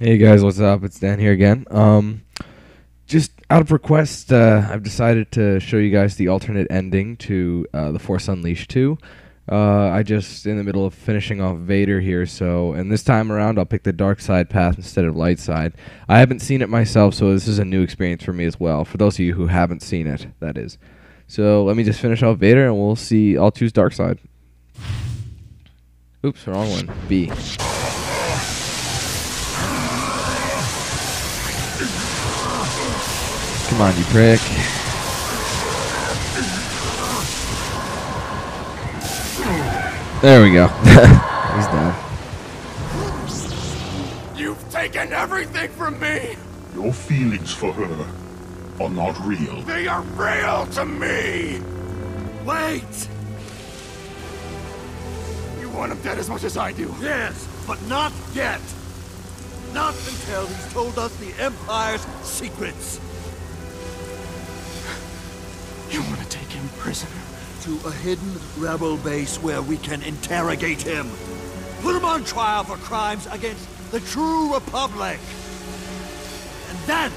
Hey guys, what's up? It's Dan here again. Um, just out of request, uh, I've decided to show you guys the alternate ending to uh, The Force Unleashed 2. Uh, I just in the middle of finishing off Vader here, so and this time around I'll pick the dark side path instead of light side. I haven't seen it myself, so this is a new experience for me as well. For those of you who haven't seen it, that is. So let me just finish off Vader, and we'll see. I'll choose dark side. Oops, wrong one. B. Come on, you prick. There we go. He's done. You've taken everything from me! Your feelings for her are not real. They are real to me! Wait! You want him dead as much as I do. Yes, but not yet. Not until he's told us the Empire's secrets. You want to take him prisoner? To a hidden rebel base where we can interrogate him. Put him on trial for crimes against the true Republic. And then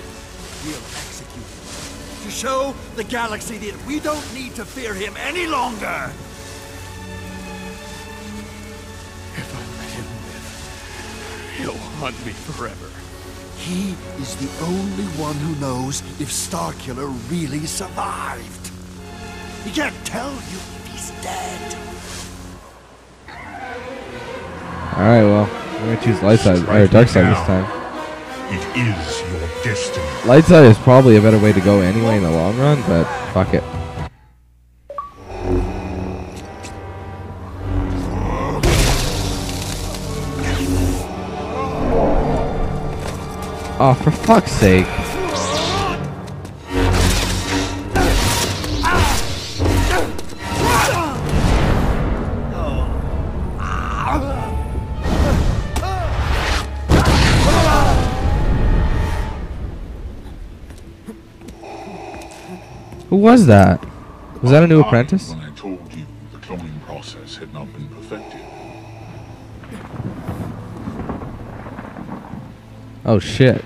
we'll execute him. To show the galaxy that we don't need to fear him any longer. If I let him live, he'll hunt me forever. He is the only one who knows if Starkiller really survived. He can't tell you he's dead. Alright, well, we're gonna choose light side or dark side this time. It is your destiny. Light side is probably a better way to go anyway in the long run, but fuck it. Oh, for fuck's sake. Who was that? Was that a new apprentice? When I told you the cloning process had not been perfected. Oh shit.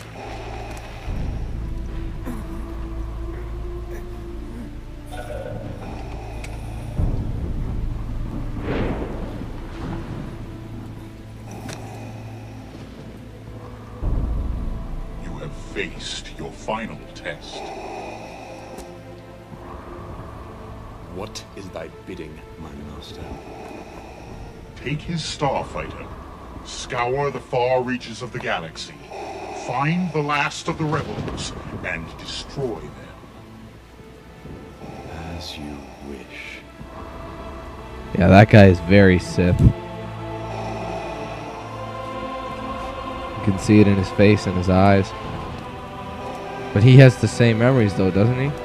You have faced your final test. What is thy bidding, my master? Take his starfighter, scour the far reaches of the galaxy, find the last of the rebels, and destroy them. As you wish. Yeah, that guy is very Sith. You can see it in his face and his eyes. But he has the same memories though, doesn't he?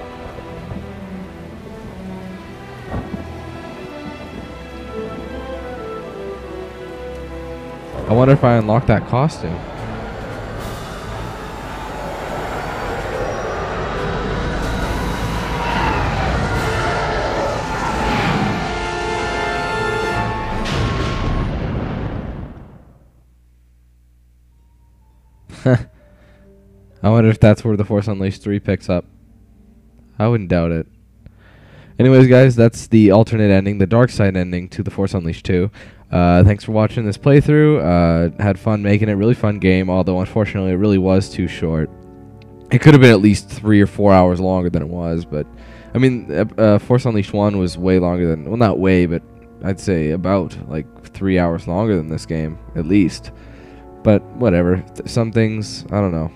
I wonder if I unlock that costume. I wonder if that's where the Force Unleashed 3 picks up. I wouldn't doubt it. Anyways, guys, that's the alternate ending, the dark side ending to the Force Unleashed 2. Uh, thanks for watching this playthrough. Uh, had fun making it. Really fun game, although unfortunately it really was too short. It could have been at least three or four hours longer than it was, but I mean, uh, uh, Force Unleashed 1 was way longer than, well, not way, but I'd say about like three hours longer than this game, at least. But whatever. Some things, I don't know.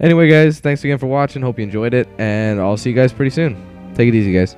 Anyway, guys, thanks again for watching. Hope you enjoyed it, and I'll see you guys pretty soon. Take it easy, guys.